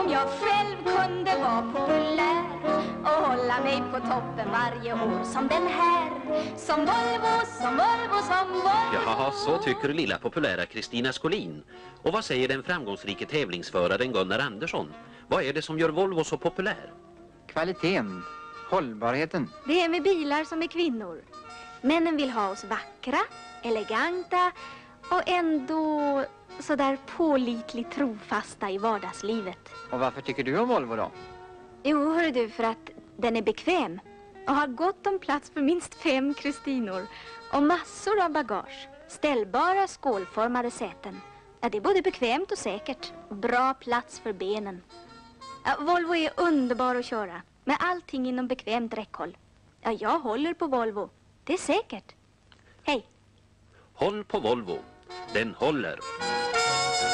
om jag själv kunde vara populär och hålla mig på toppen varje år som den här. Som Volvo, som Volvo, som Volvo. Jaha, så tycker lilla populära Kristina Skolin. Och vad säger den framgångsrike tävlingsföraren Gunnar Andersson? Vad är det som gör Volvo så populär? Kvaliteten, hållbarheten. Det är med bilar som med kvinnor. Männen vill ha oss vackra, eleganta och ändå sådär pålitligt trofasta i vardagslivet. Och varför tycker du om Volvo då? Jo, hör du, för att den är bekväm och har gott om plats för minst fem Kristinor och massor av bagage. Ställbara skålformade säten. Ja, det är både bekvämt och säkert. Bra plats för benen. Ja, Volvo är underbar att köra. Med allting inom bekvämt räckhåll. Ja, jag håller på Volvo. Det är säkert. Hej. Håll på Volvo. Den håller. Thank you.